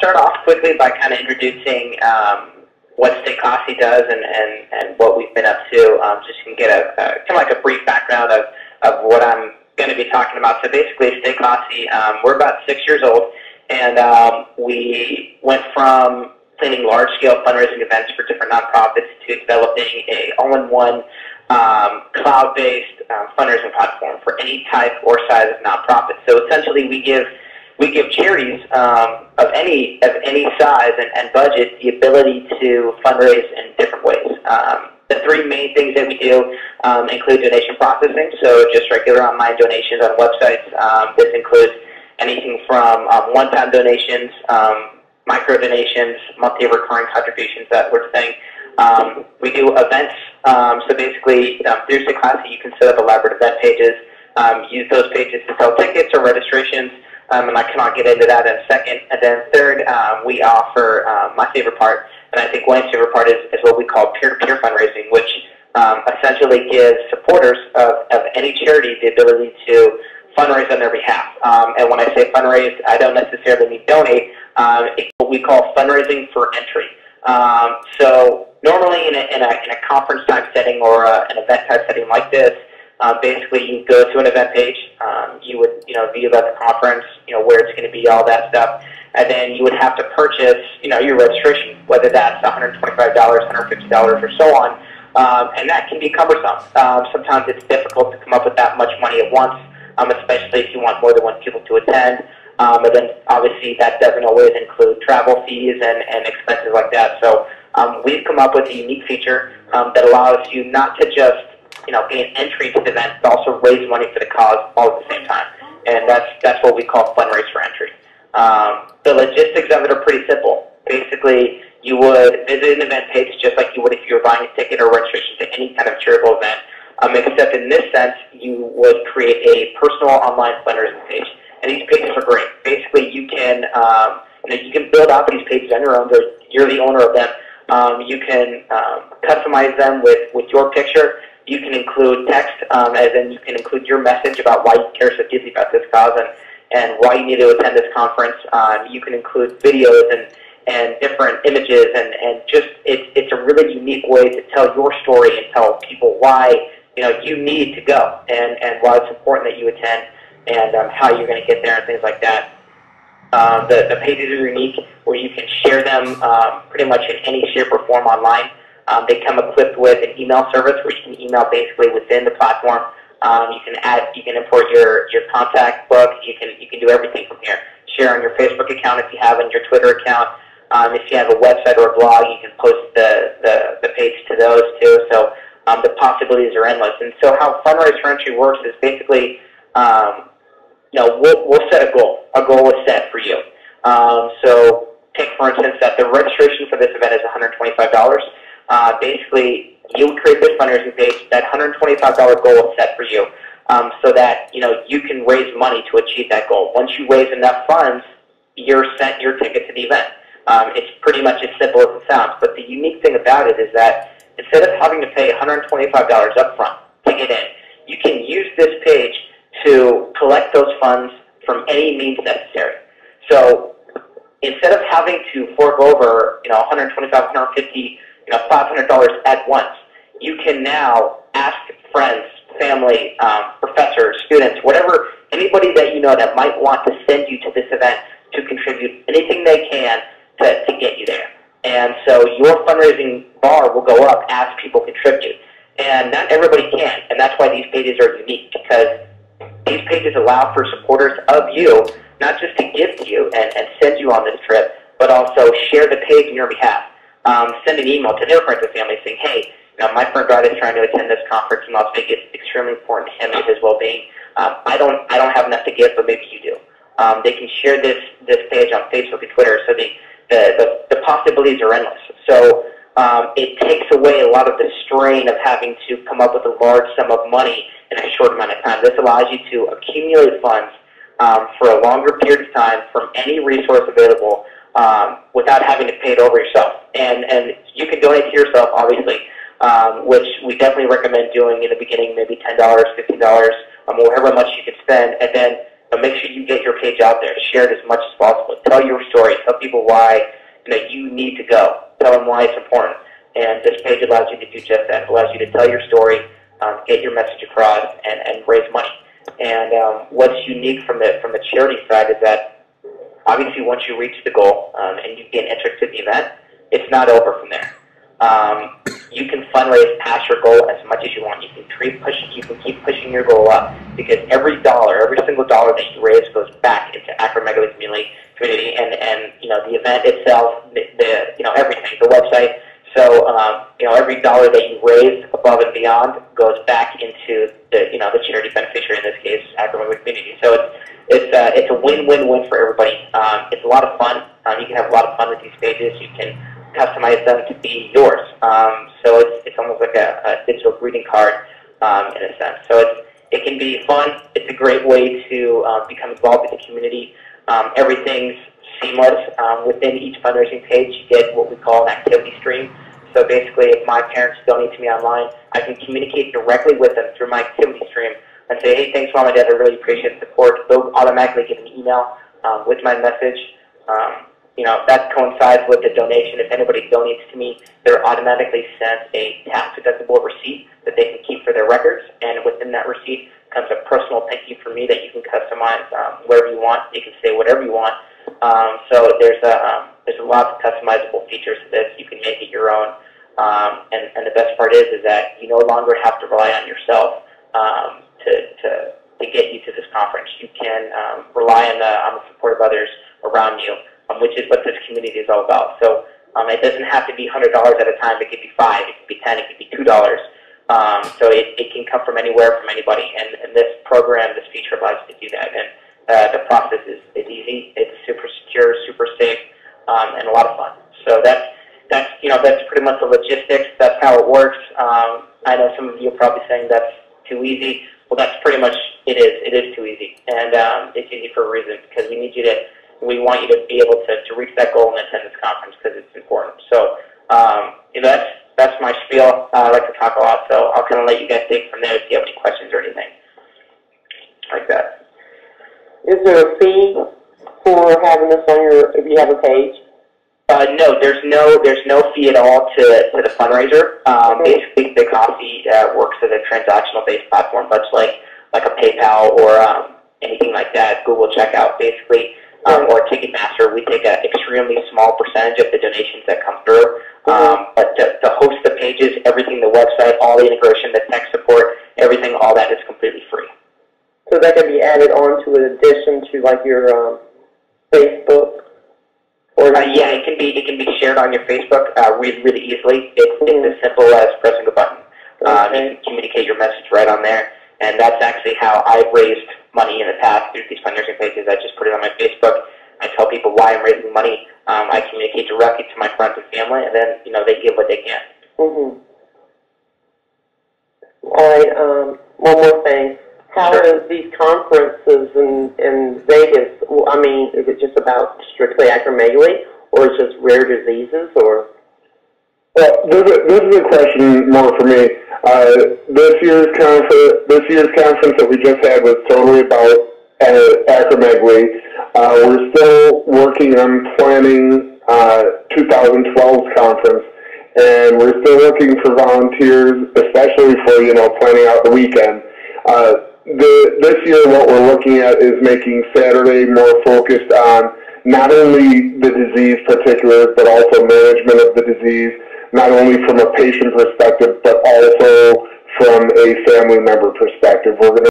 start off quickly by kind of introducing um, what Stay Classy does and, and, and what we've been up to, um, just to get a, a kind of like a brief background of, of what I'm going to be talking about. So basically, Stay Classy, um, we're about six years old, and um, we went from planning large-scale fundraising events for different nonprofits to developing a all-in-one um, cloud-based um, fundraising platform for any type or size of nonprofit. So essentially, we give we give charities um, of any of any size and, and, budget the ability to fundraise in different ways. Um, the three main things that we do um, include donation processing, so just regular online donations on websites. Um, this includes anything from um, one-time donations, um, micro donations, monthly recurring contributions, that sort of thing. we do events, so basically through Stay Classy you can set up elaborate event pages, use those pages to sell tickets or registrations, um, and I cannot get into that in a second. And then third, um, we offer um, my favorite part, and I think Wayne's favorite part is, is what we call peer-to-peer fundraising, which um, essentially gives supporters of, of any charity the ability to fundraise on their behalf. Um, and when I say fundraise, I don't necessarily mean donate. Um, it's what we call fundraising for entry. Um, so normally in a, in, a, in a conference type setting or a, an event type setting like this, uh, basically, you go to an event page. Um, you would, you know, view about the conference, you know, where it's going to be, all that stuff, and then you would have to purchase, you know, your registration, whether that's $125, $150, or so on. Um, and that can be cumbersome. Um, sometimes it's difficult to come up with that much money at once, um, especially if you want more than one people to attend. Um, and then obviously that doesn't always include travel fees and, and expenses like that. So um, we've come up with a unique feature um, that allows you not to just you know, gain entry to the event, but also raise money for the cause all at the same time. And that's, that's what we call fundraise for entry. Um, the logistics of it are pretty simple. Basically, you would visit an event page just like you would if you were buying a ticket or registration to any kind of charitable event, um, except in this sense, you would create a personal online fundraising page. And these pages are great. Basically, you can, um, you, know, you can build out these pages on your own. You're the owner of them. Um, you can um, customize them with, with your picture. You can include text, um, as in you can include your message about why you care so deeply about this cause and, and why you need to attend this conference. Um, you can include videos and, and different images, and, and just it's, it's a really unique way to tell your story and tell people why you know you need to go and, and why it's important that you attend and um, how you're going to get there and things like that. Um, the, the pages are unique where you can share them um, pretty much in any shape or form online. Um, they come equipped with an email service where you can email basically within the platform. Um, you can add, you can import your, your contact book. You can you can do everything from here. Share on your Facebook account if you have, on your Twitter account. Um, if you have a website or a blog, you can post the the, the page to those too. So um, the possibilities are endless. And so how Fundraise for Entry works is basically, um, you know, we'll, we'll set a goal. A goal is set for you. Um, so take for instance that the registration for this event is $125 uh, basically you create this fundraising page. That $125 goal is set for you, um, so that you know you can raise money to achieve that goal. Once you raise enough funds, you're sent your ticket to the event. Um, it's pretty much as simple as it sounds. But the unique thing about it is that instead of having to pay $125 upfront to get in, you can use this page to collect those funds from any means necessary. So instead of having to fork over, you know, 125, 150 you know, $500 at once. You can now ask friends, family, um, professors, students, whatever, anybody that you know that might want to send you to this event to contribute anything they can to, to get you there. And so your fundraising bar will go up as people contribute. And not everybody can, and that's why these pages are unique, because these pages allow for supporters of you not just to give to you and, and send you on this trip, but also share the page on your behalf um, send an email to their friends and family saying, hey, you know, my friend Brad is trying to attend this conference in Las Vegas. It's extremely important to him and his well-being. Um, I don't, I don't have enough to give, but maybe you do. Um, they can share this this page on Facebook and Twitter, so the the, the, the possibilities are endless. So um, it takes away a lot of the strain of having to come up with a large sum of money in a short amount of time. This allows you to accumulate funds um, for a longer period of time from any resource available um, without having to pay it over yourself. And, and you can donate to yourself, obviously, um, which we definitely recommend doing in the beginning, maybe $10, $15, um, or however much you can spend. And then but make sure you get your page out there. Share it as much as possible. Tell your story. Tell people why you, know, you need to go. Tell them why it's important. And this page allows you to do just that. It allows you to tell your story, um, get your message across, and, and raise money. And um, what's unique from the from the charity side is that obviously once you reach the goal um, and you get entered to the event, it's not over from there. Um, you can fundraise past your goal as much as you want. You can keep pushing. You can keep pushing your goal up because every dollar, every single dollar that you raise goes back into acromegaly community, community, and and you know the event itself, the, the you know everything, the website. So um, you know every dollar that you raise above and beyond goes back into the you know the charity beneficiary in this case, acromegaly community. So it's it's uh, it's a win-win-win for everybody. Um, it's a lot of fun. Um, you can have a lot of fun with these pages. You can customize them to be yours. Um, so it's, it's almost like a, a digital greeting card um, in a sense. So it's, it can be fun. It's a great way to um, become involved with the community. Um, everything's seamless. Um, within each fundraising page, you get what we call an activity stream. So basically, if my parents donate to me online, I can communicate directly with them through my activity stream and say, hey, thanks, Mom and Dad. I really appreciate the support. They'll automatically get an email um, with my message. Um, you know, that coincides with the donation. If anybody donates to me, they're automatically sent a tax deductible receipt that they can keep for their records. And within that receipt comes a personal thank you for me that you can customize um, wherever you want. You can say whatever you want. Um, so there's a um, there's a lot of customizable features to this. You can make it your own. Um, and, and the best part is is that you no longer have to rely on yourself um, to, to to get you to this conference. You can um, rely on the on the support of others around you um, which is what this community is all about. So um, it doesn't have to be $100 at a time. It could be 5 it could be 10 it could be $2. Um, so it, it can come from anywhere, from anybody. And, and this program, this feature allows you to do that. And uh, the process is, is easy. It's super secure, super safe, um, and a lot of fun. So that's, that's, you know, that's pretty much the logistics. That's how it works. Um, I know some of you are probably saying that's too easy. Well, that's pretty much, it is. It is too easy. And um, it's easy for a reason because we need you to we want you to be able to, to reach that goal and attend this conference because it's important. So um, you know, that's that's my spiel. Uh, I like to talk a lot, so I'll kind of let you guys take from there if you have any questions or anything like that. Is there a fee for having this on your if you have a page? Uh, no, there's no there's no fee at all to, to the fundraiser. Um, okay. Basically, Bicoffee uh, works as a transactional based platform, much like like a PayPal or um, anything like that. Google Checkout, basically um, or Ticketmaster, we take an extremely small percentage of the donations that come through. Um, but to, to host the pages, everything, the website, all the integration, the tech support, everything, all that is completely free. So that can be added on to in addition to like your um, Facebook. Or uh, yeah, it can be it can be shared on your Facebook uh, really really easily. It's, it's as simple as pressing a button. Okay. Um, you can communicate your message right on there, and that's actually how I've raised money in the past through these fundraising pages. I just put it on my Facebook. I tell people why I'm raising money. Um, I communicate directly to my friends and family, and then you know they give what they can. Mm-hmm. All right. Um, one more thing. How is these conferences in in Vegas? I mean, is it just about strictly acromegaly, or is it just rare diseases, or? Well, this is, this is a question more for me. Uh, this year's conference, this year's conference that we just had was totally about uh, acromegaly. Uh, we're still working on planning uh, 2012's conference, and we're still looking for volunteers, especially for you know planning out the weekend. Uh, the, this year, what we're looking at is making Saturday more focused on not only the disease particulars, but also management of the disease not only from a patient perspective, but also from a family member perspective. We're going to